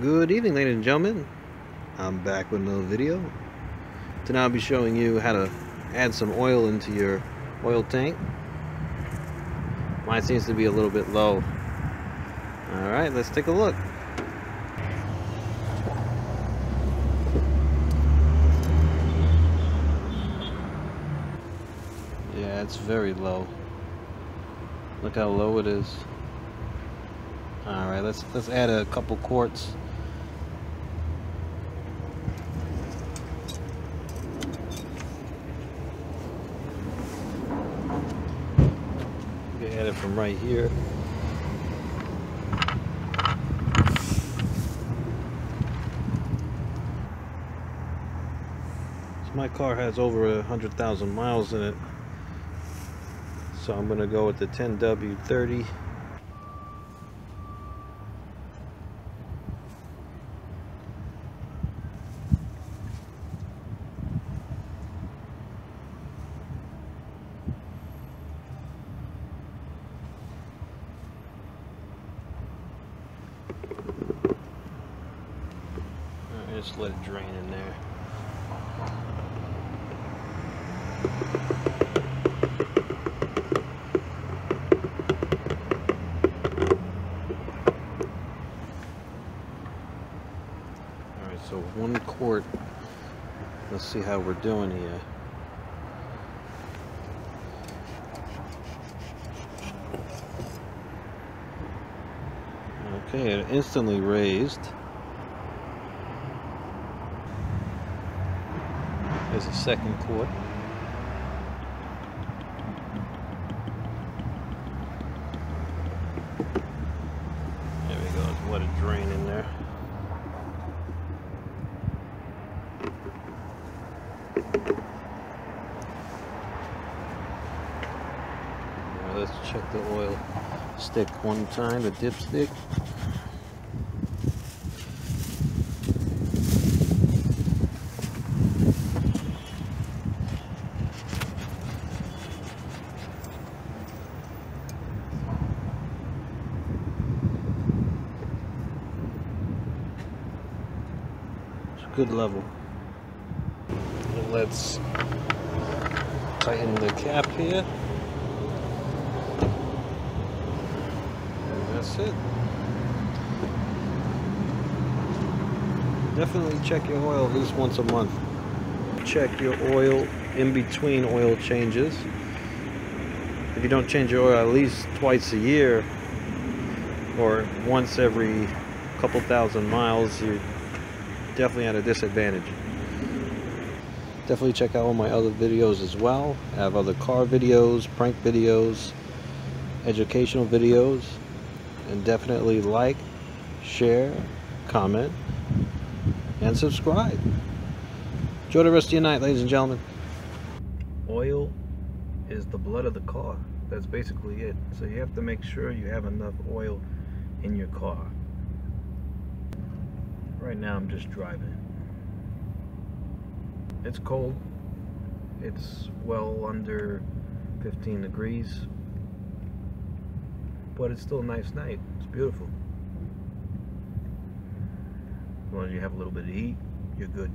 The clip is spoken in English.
Good evening ladies and gentlemen. I'm back with another video. Today I'll be showing you how to add some oil into your oil tank. Mine seems to be a little bit low. Alright, let's take a look. Yeah, it's very low. Look how low it is. Alright, let's let's add a couple quarts at it from right here. So my car has over a hundred thousand miles in it. So I'm gonna go with the 10W30. Just let it drain in there. Alright, so one quart. Let's see how we're doing here. Okay, it instantly raised. There's a second quart. There we go, let it drain in there. Now let's check the oil stick one time, the dipstick. Good level. And let's tighten the cap here. And that's it. Definitely check your oil at least once a month. Check your oil in between oil changes. If you don't change your oil at least twice a year or once every couple thousand miles, you definitely at a disadvantage. Definitely check out all my other videos as well. I have other car videos, prank videos, educational videos, and definitely like, share, comment, and subscribe. Enjoy the rest of your night, ladies and gentlemen. Oil is the blood of the car. That's basically it. So you have to make sure you have enough oil in your car. Right now I'm just driving. It's cold. It's well under 15 degrees. But it's still a nice night. It's beautiful. As long as you have a little bit of heat, you're good.